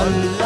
Hallelujah.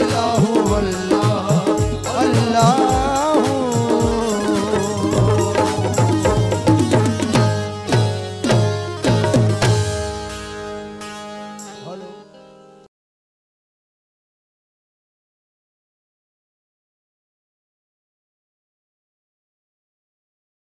अल्लाह अल्लाह